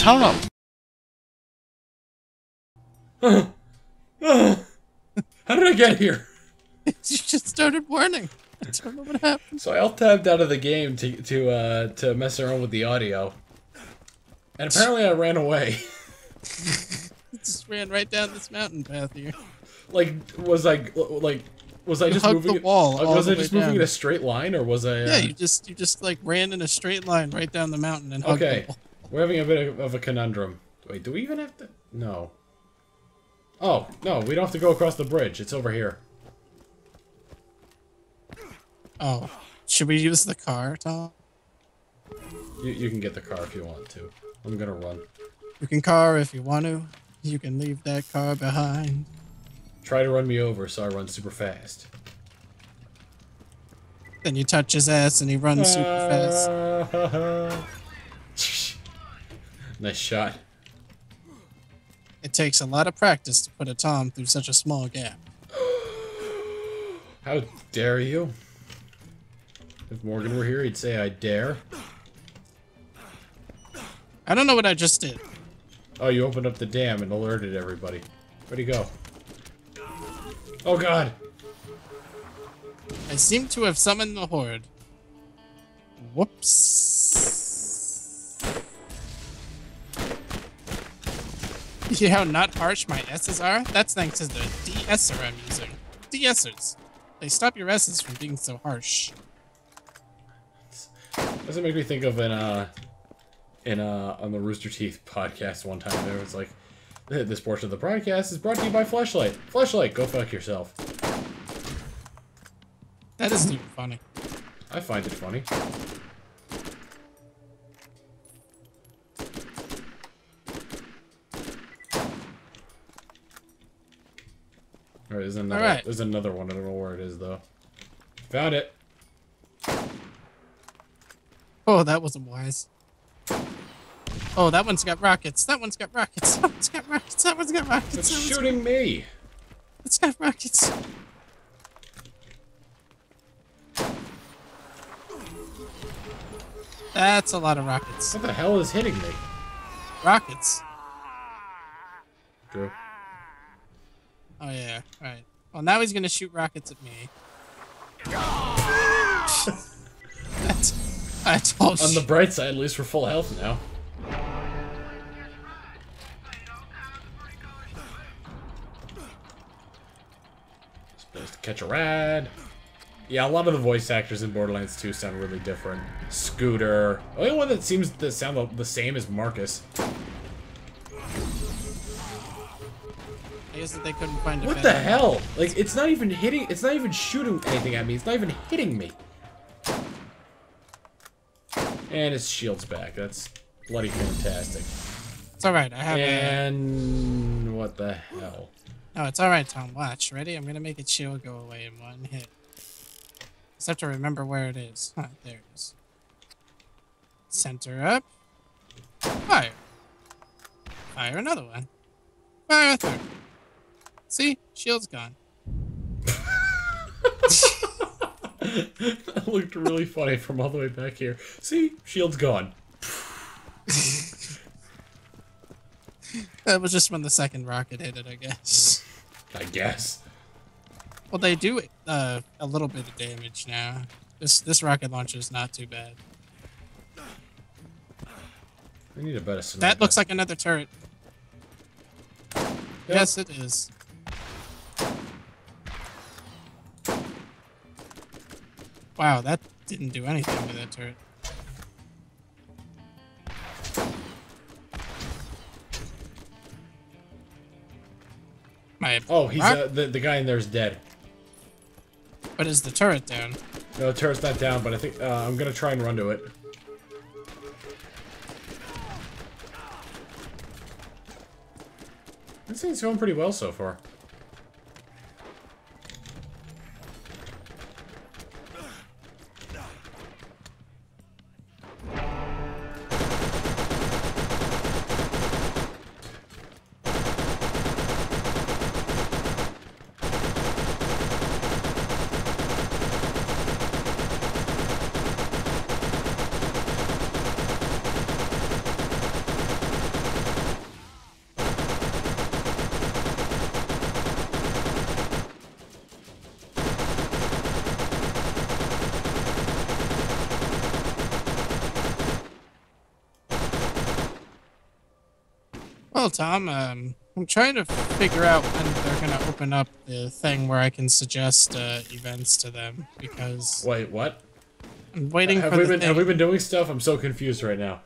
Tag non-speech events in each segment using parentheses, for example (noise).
Tom. How did I get here? (laughs) you just started warning. I don't know what happened. So I alt tabbed out of the game to to uh, to mess around with the audio, and apparently I ran away. (laughs) just ran right down this mountain path here. like, was I like was I just hugged moving? the wall uh, all was the I just moving down. in a straight line, or was I? Uh, Yeah, you just you just like ran in a straight line right down the mountain and hugged Okay, the wall. We're having a bit of, a conundrum. Wait, do we even have to? No. Oh no, we don't have to go across the bridge. It's over here. Oh, should we use the car, Tom? You, you can get the car if you want to. I'm gonna run. You can car if you want to. You can leave that car behind. Try to run me over, so I run super fast. Then you touch his ass and he runs super fast. (laughs) nice shot. It takes a lot of practice to put a Tom through such a small gap. How dare you? If Morgan were here, he'd say I dare. I don't know what I just did. Oh, you opened up the dam and alerted everybody. Where'd he go? Oh god! I seem to have summoned the horde. Whoops. (laughs) You see how not harsh my S's are? That's thanks to the de-esser I'm using. De-essers. They stop your S's from being so harsh. Doesn't make me think of an uh in uh on the Rooster Teeth podcast one time there was like this portion of the broadcast is brought to you by Fleshlight. Fleshlight, go fuck yourself. That isn't even funny. I find it funny. Alright, there's another there's another one. I don't know where it is though. Found it. Oh, that wasn't wise. Oh, that one's got rockets. That one's got rockets. That one's got rockets. That one's got rockets. It's shooting me. It's got rockets. That's a lot of rockets. What the hell is hitting me? Rockets. Drew. Oh yeah, right. Well, now he's gonna shoot rockets at me. (laughs) That's, told On the bright side, at least we're full health now. Supposed to catch a rad. Yeah, a lot of the voice actors in Borderlands 2 sound really different. Scooter. The only one that seems to sound the same is Marcus. I guess that they couldn't find a What the hell? Like, it's not even hitting, it's not even shooting anything at me. It's not even hitting me. And its shield's back. That's bloody fantastic. It's all right. I have. a- And what the hell? No, it's all right, Tom. Watch. Ready? I'm gonna make its shield go away in one hit. Just have to remember where it is. Huh, there it is. Center up. Fire. Fire another one. Fire a third. See? Shield's gone. that looked really funny from all the way back here. See, shield's gone. That was just when the second rocket hit it, I guess. I guess. Well, they do uh, a little bit of damage now. This this rocket launcher is not too bad. I need a better sniper. That looks like another turret. Yes, it is. Wow, that didn't do anything to that turret. My, Oh, he's uh, the the guy in there is dead. but is the turret down? No, the turret's not down, but I think uh, I'm gonna try and run to it. This thing's going pretty well so far. Well, Tom, um, I'm trying to figure out when they're gonna open up the thing where I can suggest uh, events to them because Wait, what? I'm waiting Have for we the been thing. have we been doing stuff? I'm so confused right now.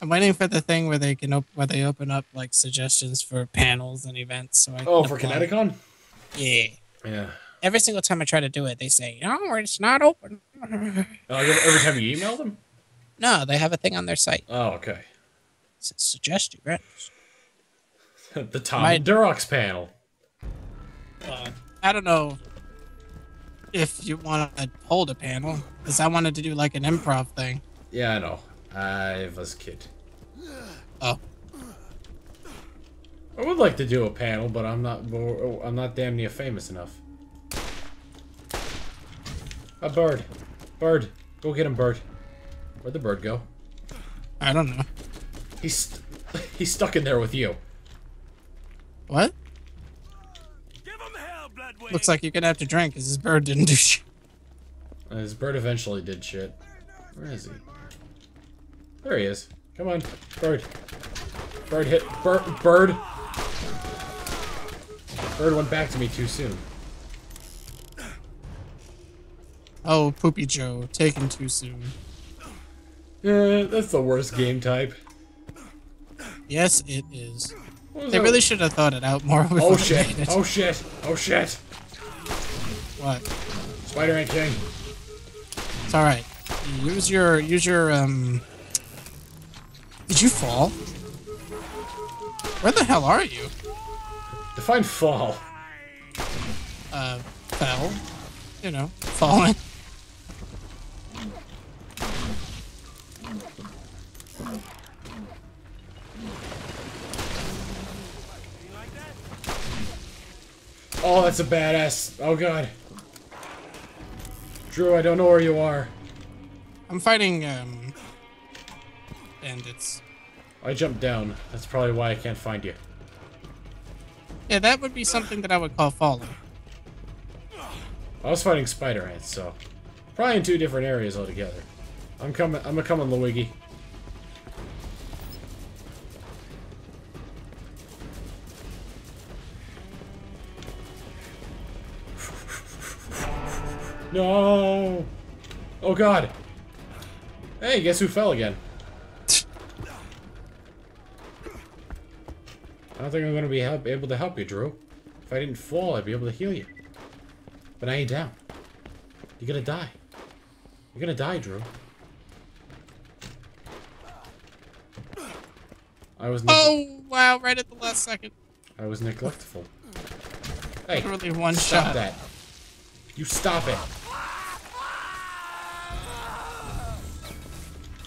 I'm waiting for the thing where they can op- where they open up like suggestions for panels and events. So I Oh, for apply. Kineticon? Yeah. Yeah. Every single time I try to do it, they say, "No, it's not open." Oh, every every time you email them? no, they have a thing on their site. Oh, okay. It says, suggest events. (laughs) the Tom My- Druox panel. Uh, I don't know if you want to hold a panel because I wanted to do like an improv thing. Yeah, I know. I was a kid. Oh, I would like to do a panel, but I'm not. I'm not damn near famous enough. A bird, bird, go get him, bird. Where'd the bird go? I don't know. He's st (laughs) he's stuck in there with you. What? Give him hell, Bloodwing. Looks like you're gonna have to drink because this bird didn't do (laughs) shit. Uh, His bird eventually did shit. Where is he? There he is. Come on, bird. Bird hit. Bird. Bird. Bird went back to me too soon. Oh, Poopy Joe, taken too soon. Yeah, that's the worst game type. Yes, it is. They really should have thought it out more. (laughs) Oh shit! made it. Oh shit! Oh shit! What? Spider-Man King. It's all right. Use your use your um. Did you fall? Where the hell are you? Define fall. Uh, fell. You know, falling. Oh, that's a badass. Oh god. Drew, I don't know where you are. I'm fighting um. Bandits. I jumped down. That's probably why I can't find you. Yeah, that would be something that I would call falling. I was fighting spider ants, so probably in two different areas altogether. I'm coming. I'm a coming, Luigi. No. Oh God. Hey, guess who fell again? I don't think I'm gonna be help, able to help you, Drew. If I didn't fall, I'd be able to heal you. But now you're down. You're gonna die. You're gonna die, Drew. I was Oh wow! Right at the last second. I was neglectful. Hey, Literally one stop shot. that. You stop it.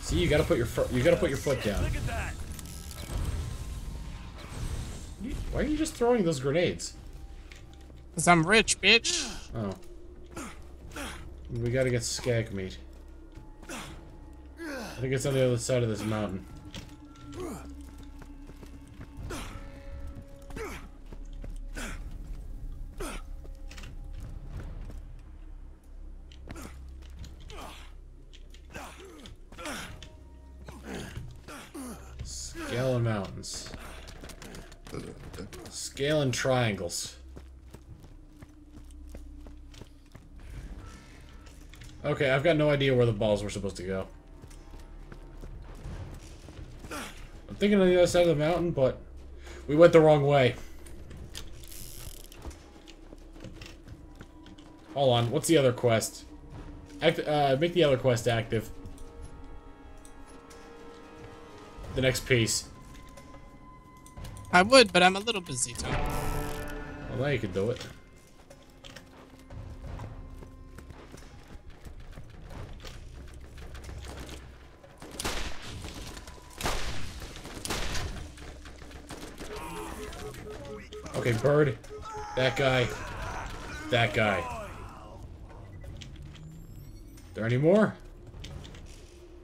See, you gotta put your fo- you gotta put your foot down. Look at that. Why are you just throwing those grenades? Cause I'm rich, bitch. Oh. We gotta get skag meat. I think it's on the other side of this mountain. Scaling mountains. Scaling triangles. Okay, I've got no idea where the balls were supposed to go. I'm thinking on the other side of the mountain, but we went the wrong way. Hold on, what's the other quest? Act uh, make the other quest active. The next piece. I would, but I'm a little busy, Tom. Well, now you can do it. Okay, bird. That guy. That guy. There any more?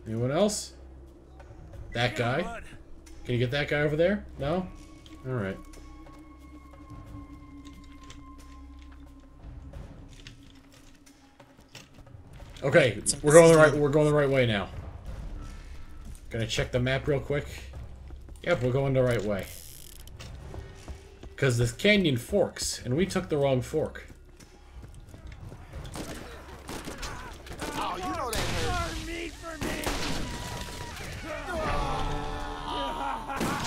Anyone else? That guy. Can you get that guy over there? No? Alright. Okay, we're going the right we're going the right way now. Gonna check the map real quick. Yep, we're going the right way. Because this canyon forks, and we took the wrong fork. Oh, you know that hurt. Meat for me!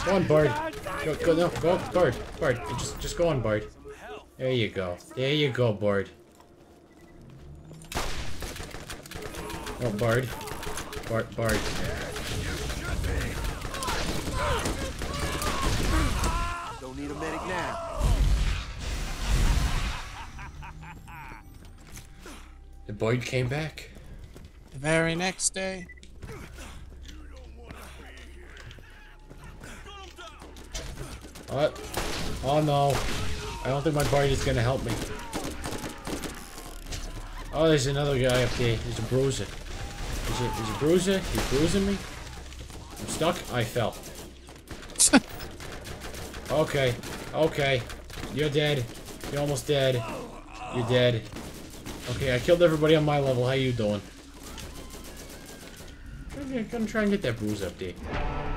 Go on, Bard. Go, go, no, go, Bard. Bard, just, just go on, Bard. There you go. There you go, Bard. Oh, Bard. Bard, Bard. Don't need a medic now. The Bard came back. The very next day. What? Oh no. I don't think my Bard is gonna help me. Oh, there's another guy up there. There's a bruiser. Is it, is a bruiser? He's bruising me? I'm stuck? I fell. (laughs) Okay. Okay. You're dead. You're almost dead. You're dead. Okay, I killed everybody on my level. How you doing? I'm gonna try and get that bruise up there.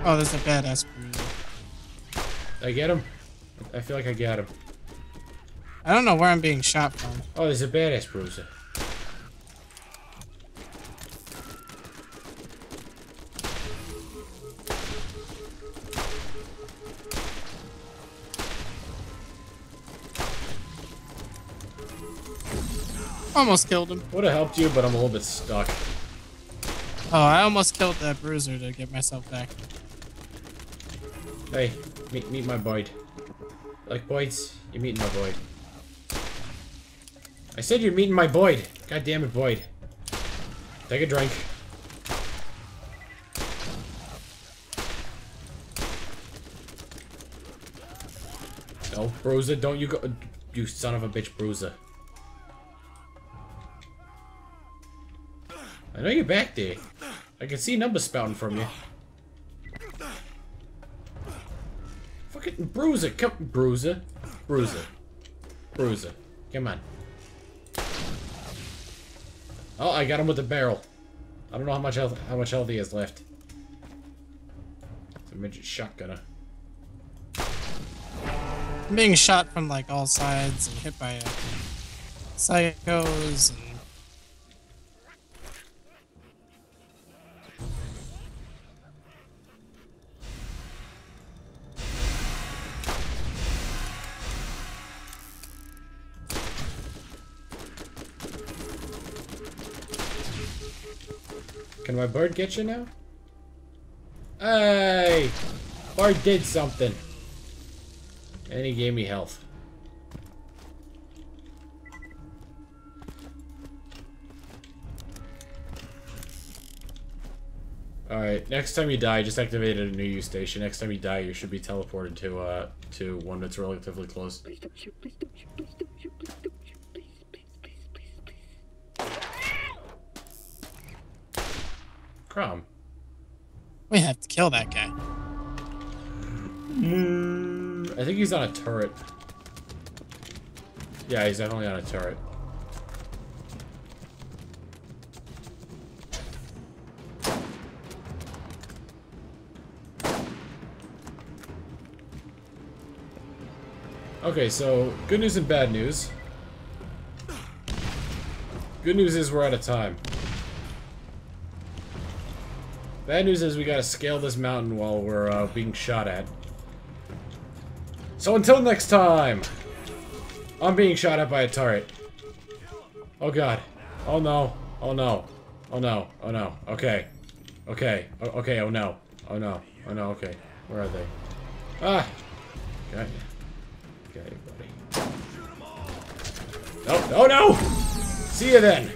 Oh, there's a badass. Did I get him? I feel like I got him. I don't know where I'm being shot from. Oh, there's a badass bruiser. Almost killed him. Would have helped you, but I'm a little bit stuck. Oh, I almost killed that bruiser to get myself back. Hey, meet meet my Boyd. Like Boyd's, you're meeting my Boyd. I said you're meeting my Boyd. God damn it, Boyd. Take a drink. No, Bruiser, don't you go. You son of a bitch, Bruiser. I know you're back there. I can see numbers spouting from you. Fucking Bruiser, come Bruiser. Bruiser. Bruiser. Come on. Oh, I got him with the barrel. I don't know how much health how much health he has left. It's a midget shotgunner. I'm being shot from like all sides and hit by uh, psychos and Can my bird get you now? Hey! Bard did something. And he gave me health. Alright, next time you die, just activate a New-U station. Next time you die, you should be teleported to uh to one that's relatively close. Please don't shoot, please don't shoot, please don't shoot, please don't shoot, please, please, please, please, please. Crom. we have to kill that guy. Mm, I think he's on a turret. Yeah, he's definitely on a turret. Okay, so good news and bad news. Good news is we're out of time. Bad news is we gotta scale this mountain while we're uh, being shot at. So until next time, I'm being shot at by a turret. Oh god. Oh no. Oh no. Oh no. Oh no. Okay. Okay. O okay. Oh no. Oh no. Oh no. Okay. Where are they? Ah. Got you, buddy. No. Oh no. See you then.